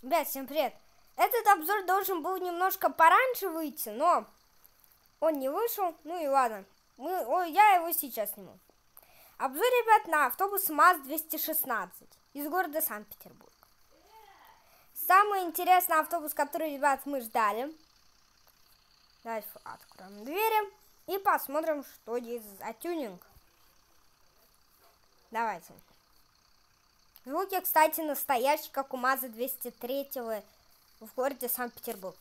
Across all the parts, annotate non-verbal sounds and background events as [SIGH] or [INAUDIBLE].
Ребят, всем привет! Этот обзор должен был немножко пораньше выйти, но он не вышел. Ну и ладно, мы, о, я его сейчас сниму. Обзор, ребят, на автобус МАЗ-216 из города Санкт-Петербург. Самый интересный автобус, который, ребят, мы ждали. Давайте откроем двери и посмотрим, что здесь за тюнинг. Давайте. Звуки, кстати, настоящие, как у МАЗа 203 в городе Санкт-Петербург.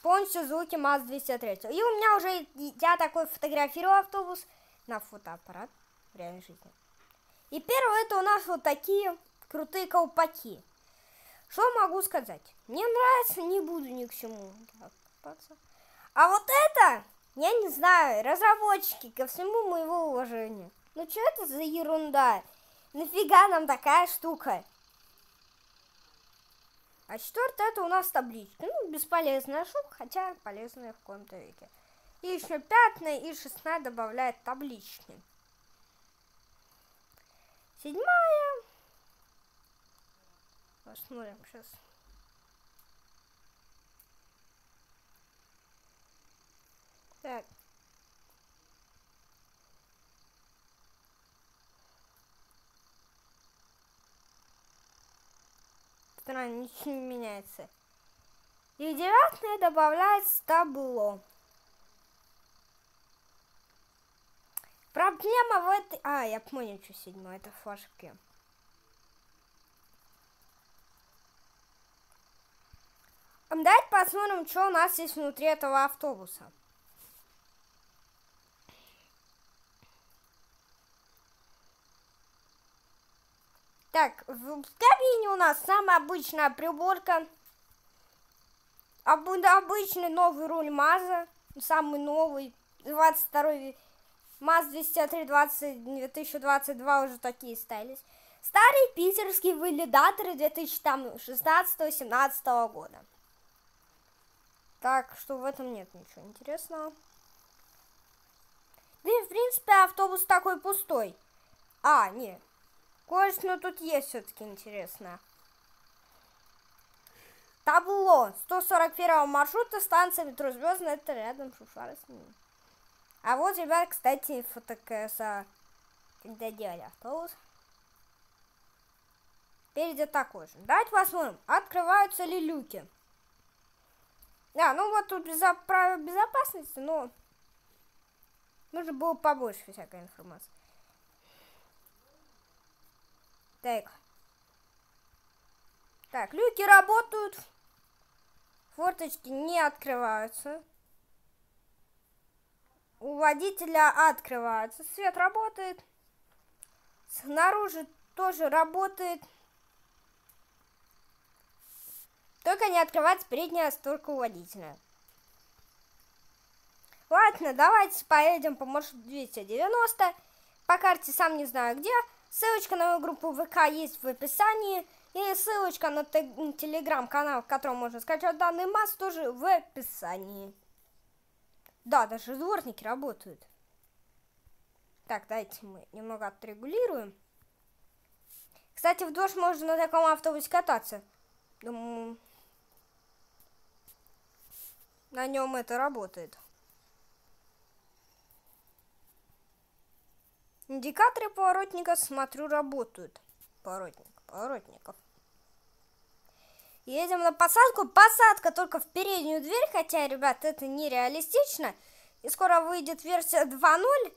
Полностью звуки МАЗ 203. И у меня уже, я такой фотографировал автобус на фотоаппарат в реальной жизни. И первое, это у нас вот такие крутые колпаки. Что могу сказать? Мне нравится, не буду ни к чему. А вот это, я не знаю, разработчики, ко всему моего уважения. Ну что это за ерунда? Нафига нам такая штука? А четвертое это у нас табличка. Ну, бесполезная штука, хотя полезная в каком-то веке. И еще пятое и шестая добавляет таблички. Седьмая. Посмотрим сейчас. Так, странно, ничего не меняется. И девятое добавляется табло. Проблема в этой... А, я понял, что седьмое, это флажки. Давайте посмотрим, что у нас есть внутри этого автобуса. Так, в кабине у нас самая обычная приборка. Обычный новый руль МАЗа. Самый новый. 22 МАЗ 203 20, 2022 уже такие стались. Старые питерские валидаторы 2016-17 года. Так, что в этом нет ничего интересного. Да и, в принципе, автобус такой пустой. А, нет. Кое-что тут есть все-таки интересно. Табло 141 маршрута, станция метро Звездная, это рядом Шушара с ним. А вот, ребят, кстати, фотокэса, когда делали автобус. Теперь такой же. Давайте посмотрим, открываются ли люки. Да, ну вот тут за правила безопасности, но нужно было побольше всякой информации. Так. Так, люки работают. Форточки не открываются. У водителя открывается. Свет работает. Снаружи тоже работает. Только не открывается передняя створка у водителя. Ладно, давайте поедем по маршруту 290. По карте сам не знаю где. Ссылочка на мою группу ВК есть в описании. И ссылочка на телеграм-канал, в котором можно скачать данный масс, тоже в описании. Да, даже дворники работают. Так, давайте мы немного отрегулируем. Кстати, в дождь можно на таком автобусе кататься. Думаю, на нем это работает. Индикаторы поворотника, смотрю, работают. Поворотник, поворотников. Едем на посадку. Посадка только в переднюю дверь, хотя, ребят, это нереалистично. И скоро выйдет версия 2.0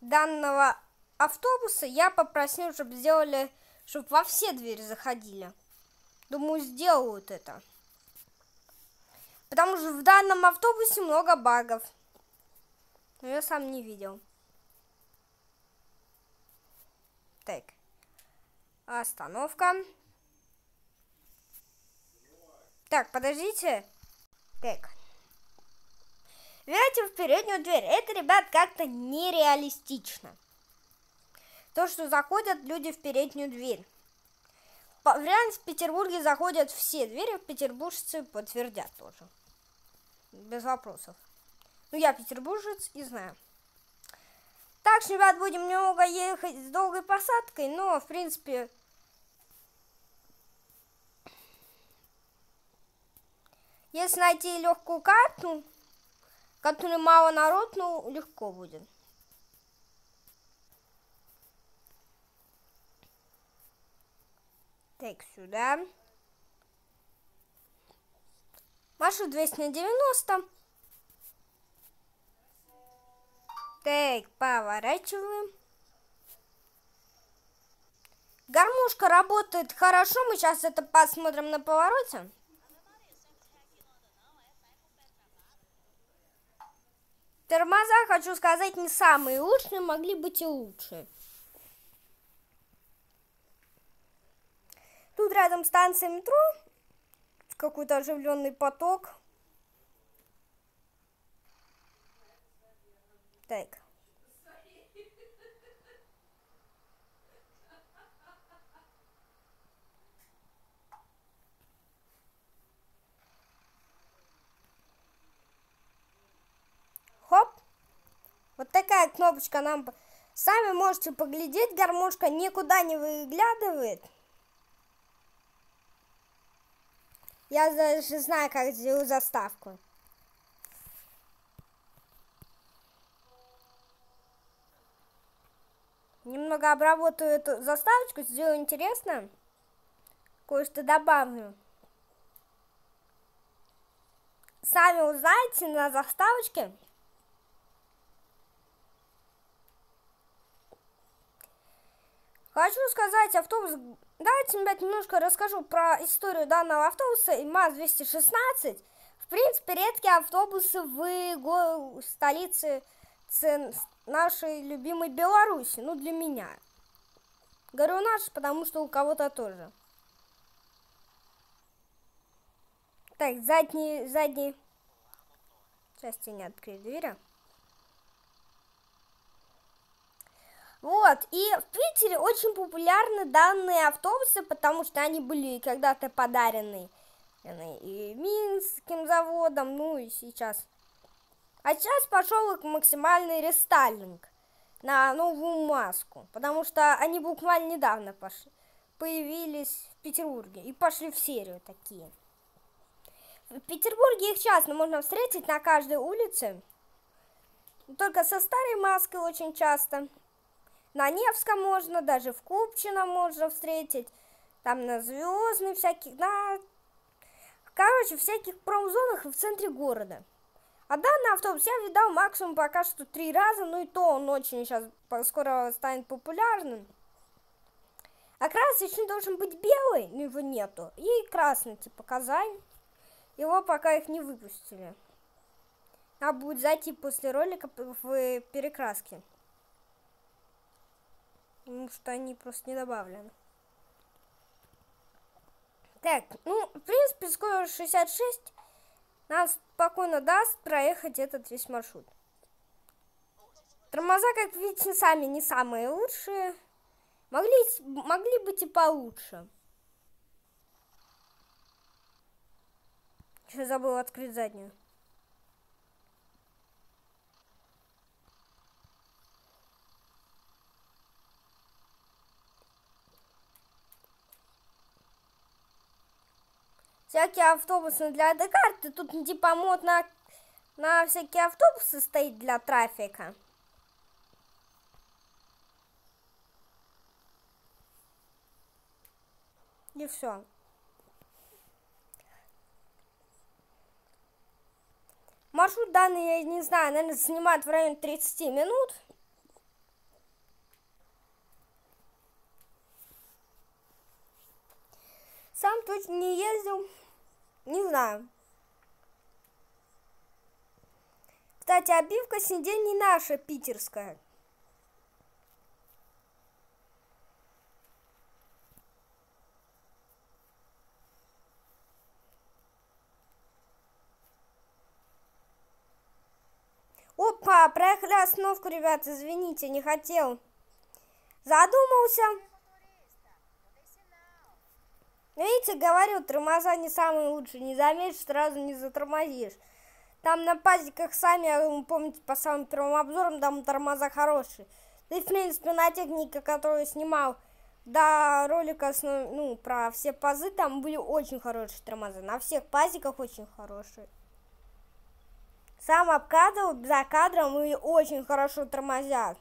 данного автобуса. Я попросил, чтобы сделали, чтобы во все двери заходили. Думаю, сделают это. Потому что в данном автобусе много багов. Но я сам не видел. Так. Остановка. Так, подождите. Так. Видите в переднюю дверь. Это, ребят, как-то нереалистично. То, что заходят люди в переднюю дверь. В реальности в Петербурге заходят все двери, петербуржцы подтвердят тоже. Без вопросов. Ну, я петербуржец и знаю. Так, Так, ребят, будем немного ехать с долгой посадкой, но, в принципе, если найти легкую карту, которой мало народ, ну, легко будет. Так, сюда. Маршрут 200 Так, поворачиваем. Гармошка работает хорошо, мы сейчас это посмотрим на повороте. Тормоза, хочу сказать, не самые лучшие, могли быть и лучше. Тут рядом станция метро, какой-то оживленный поток. Так. Хоп. Вот такая кнопочка нам... Сами можете поглядеть, гармошка никуда не выглядывает. Я даже знаю, как сделать заставку. Немного обработаю эту заставочку, сделаю интересно. Кое-что добавлю. Сами узнаете на заставочке. Хочу сказать, автобус... Давайте, ребят, немножко расскажу про историю данного автобуса. МАЗ-216. В принципе, редкие автобусы в столице нашей любимой Беларуси, ну для меня. Говорю наш, потому что у кого-то тоже. Так, задний, задний. Сейчас тебе не открыть двери. Вот, и в Питере очень популярны данные автобусы, потому что они были когда-то подарены и Минским заводом, ну и сейчас а сейчас пошел максимальный рестайлинг на новую маску, потому что они буквально недавно пошли, появились в Петербурге и пошли в серию такие. В Петербурге их часто можно встретить на каждой улице, только со старой маской очень часто. На Невском можно, даже в Купчино можно встретить, там на Звездной всяких, на... Короче, всяких промзонах и в центре города. А данный автобус я видал максимум пока что три раза, ну и то он очень сейчас скоро станет популярным. А красный еще должен быть белый, но его нету. И красный, типа Казань. Его пока их не выпустили. А будет зайти после ролика в перекраске. Потому что они просто не добавлены. Так, ну, в принципе, скорость 66 нам спокойно даст проехать этот весь маршрут. Тормоза, как видите, сами не самые лучшие. Могли, могли быть и получше. Еще забыл открыть заднюю. Всякие автобусы для Декарты. Тут типа мод на, на всякие автобусы стоит для трафика. И все. Маршрут данный, я не знаю, наверное, занимает в районе 30 минут. Сам точно не ездил. Не знаю. Кстати, обивка сидений наша, питерская. Опа, проехали остановку, ребят, извините, не хотел. Задумался. Видите, говорю, тормоза не самые лучшие. Не заметишь, сразу не затормозишь. Там на пазиках сами, помните, по самым первым обзорам, там тормоза хорошие. Да и, в принципе, на технике, которую снимал до ролика, ну, про все пазы, там были очень хорошие тормоза. На всех пазиках очень хорошие. Сам обкадывал, за кадром и очень хорошо тормозят.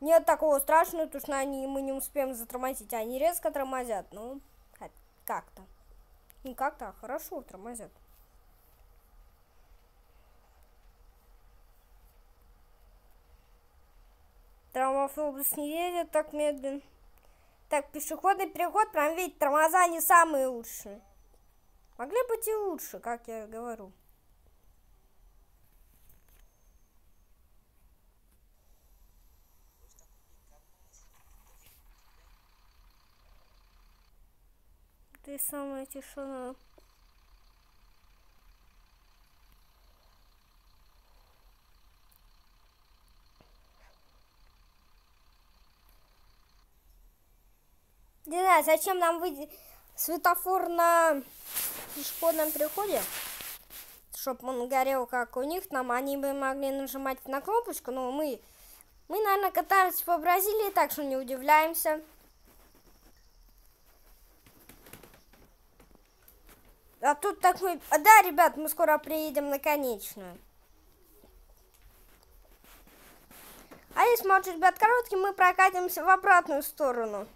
Нет такого страшного, потому что они, мы не успеем затормозить. Они резко тормозят, ну, как-то. Не как-то, а хорошо тормозят. Травмоавтобус не едет так медленно. Так, пешеходный переход, прям видите, тормоза не самые лучшие. Могли быть и лучше, как я говорю. Ты самая тишина. Не знаю, зачем нам выйти светофор на пешеходном переходе, чтобы он горел как у них, нам они бы могли нажимать на кнопочку, но мы, мы, наверное, катались по Бразилии, так что не удивляемся. А тут так мы... А, да, ребят, мы скоро приедем на конечную. А если может, ребят, короткий, мы прокатимся в обратную сторону.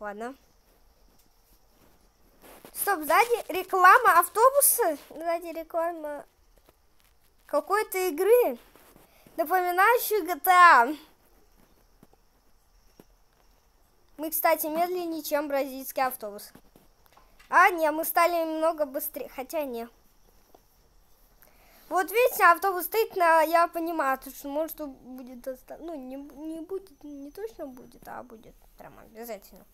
Ладно. Стоп, сзади реклама автобуса. Сзади реклама какой-то игры, напоминающей GTA. Мы, кстати, медленнее, чем бразильский автобус. А, не, мы стали немного быстрее, хотя не. Вот видите, автобус стоит, на, я понимаю, что может будет, ну, не, не будет, не точно будет, а будет прям обязательно.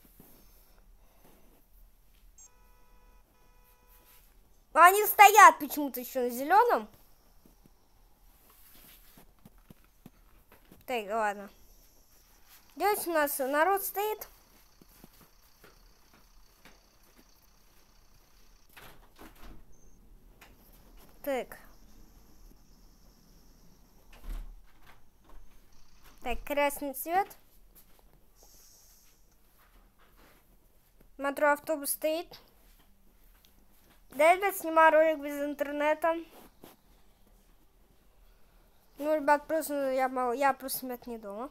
Но они стоят почему-то еще на зеленом. Так, ладно. Здесь у нас народ стоит. Так. Так, красный цвет. Смотрю, автобус стоит. Да, ребят, снимаю ролик без интернета. Ну, ребят, просто я, я просто, ребят, не дома.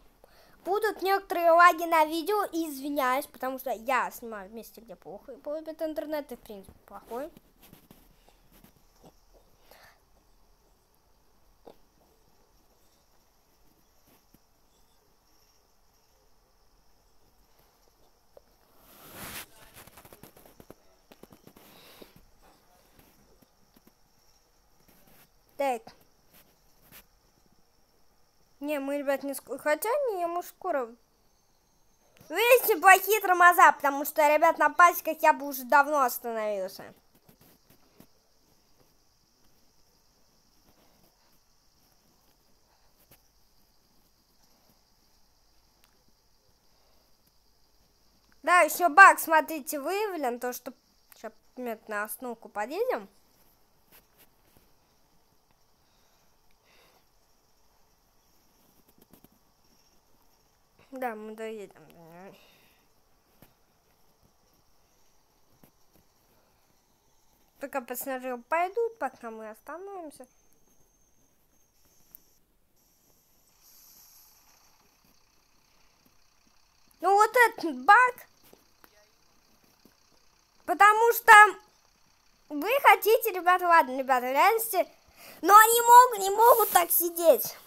Будут некоторые лаги на видео, извиняюсь, потому что я снимаю в месте, где плохо. Интернет, и, в принципе, плохой. Так. Не, мы, ребят, не скоро. Хотя, не, мы скоро. Видите, плохие тормоза, потому что, ребят, на пасеках я бы уже давно остановился. Да, еще баг, смотрите, выявлен, то, что... Сейчас на основку подъедем. Да, мы доедем. Пока пассажиры пойдут, пока мы остановимся. Ну вот этот баг, потому что вы хотите, ребята, ладно, ребята, в реальности, но они могут, не могут так сидеть.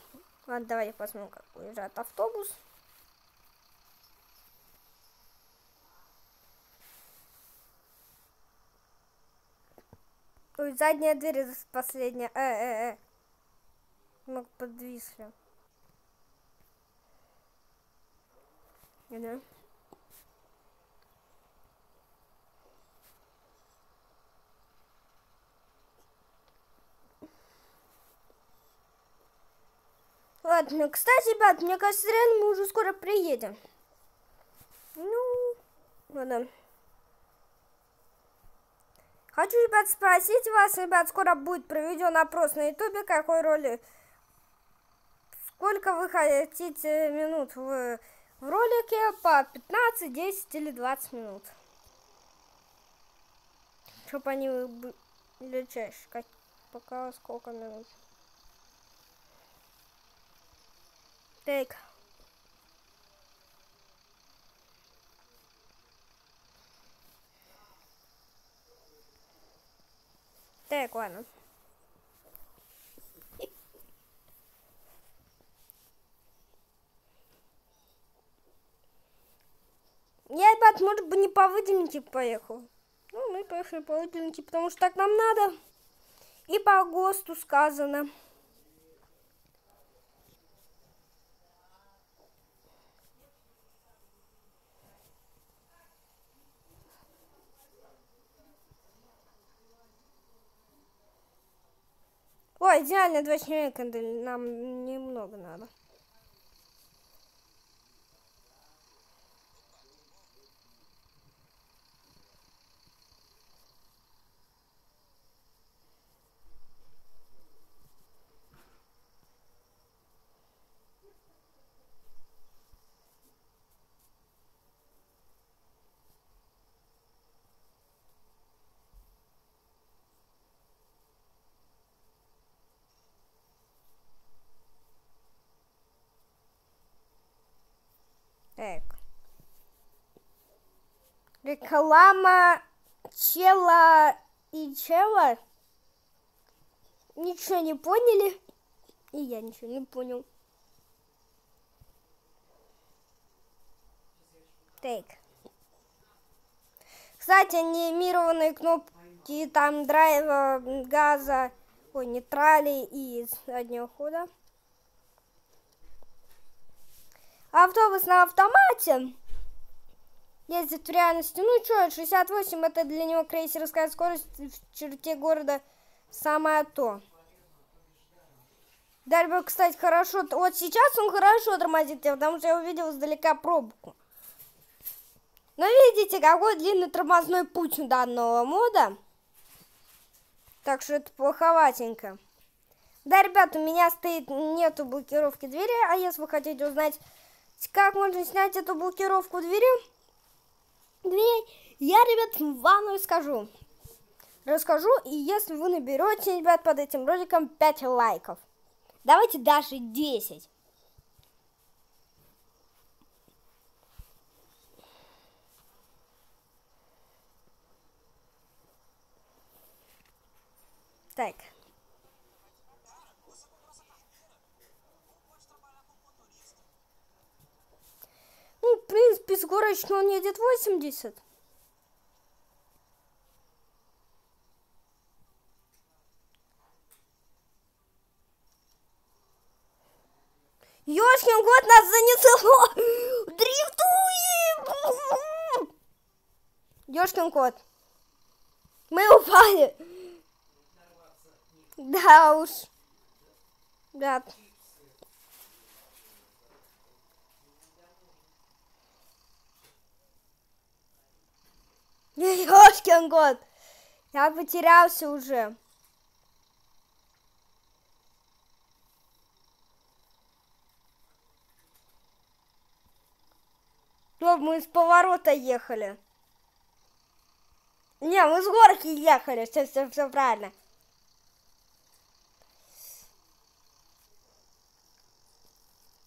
Ладно, давайте посмотрим, как уезжает автобус. Ой, задняя дверь последняя. Э, э, э. Мы подвисли. Да. Ладно, кстати, ребят, мне кажется, реально мы уже скоро приедем. Ну, ладно. Хочу, ребят, спросить вас, ребят, скоро будет проведен опрос на ютубе, какой роли, сколько вы хотите минут в, в ролике, по 15, 10 или 20 минут. Чтобы они были чаще, как, пока сколько минут. Так. Так, ладно. Я, ребят, может быть, не по выделенке поехал. Ну, мы поехали по выделенке, потому что так нам надо. И по ГОСТу сказано. Ой, идеально два человека, нам немного надо. Так. Реклама чела и чела. Ничего не поняли. И я ничего не понял. Так. Кстати, анимированные кнопки там драйва, газа, ой, нейтрали и заднего хода. автобус на автомате ездит в реальности. Ну что, 68 это для него крейсерская скорость в черте города самое то. Дальше, кстати, хорошо. Вот сейчас он хорошо тормозит, потому что я увидел издалека пробку. Но видите, какой длинный тормозной путь у данного мода. Так что это плоховатенько. Да, ребят, у меня стоит нету блокировки двери, а если вы хотите узнать как можно снять эту блокировку двери, дверей, я, ребят, вам расскажу. Расскажу, и если вы наберете, ребят, под этим роликом 5 лайков, давайте даже 10. Так. Ну, в принципе, скорочно он едет 80. Ёшкин год нас занесло! Дрифтуем! Ёшкин кот. Мы упали. Да уж. Да. Ёшкин год! Я потерялся уже. Стоп, мы с поворота ехали. Не, мы с горки ехали, все, все, все правильно.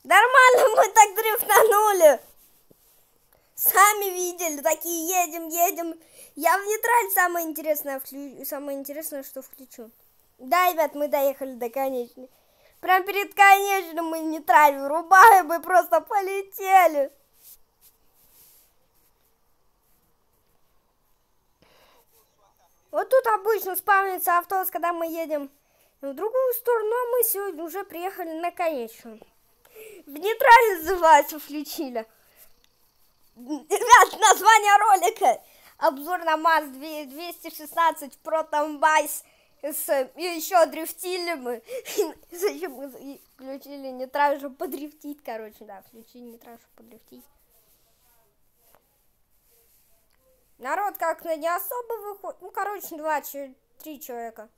Нормально мы так дрифтанули. Сами видели, такие едем, едем. Я в нейтраль самое интересное, вклю... самое интересное, что включу. Да, ребят, мы доехали до конечной. Прям перед конечным мы нейтраль вырубаем и просто полетели. Вот тут обычно спавнится автобус, когда мы едем в другую сторону, а мы сегодня уже приехали на конечную. В нейтраль называется включили. Ребят, название ролика. Обзор на МАЗ 216 Протомбайс. И еще дрифтили мы. [LAUGHS] Зачем мы включили нейтраль, чтобы подрифтить, короче, да, включили нейтраль, чтобы подрифтить. Народ как-то не особо выходит. Ну, короче, два, три человека.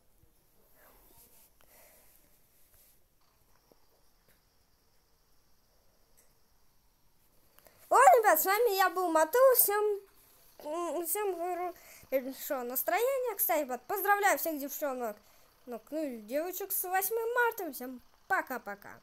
Ладно, ребят, с вами я был Мату. Всем, всем хорошего настроения. Кстати, вот, поздравляю всех девчонок, ну, ну девочек с 8 марта. Всем пока-пока.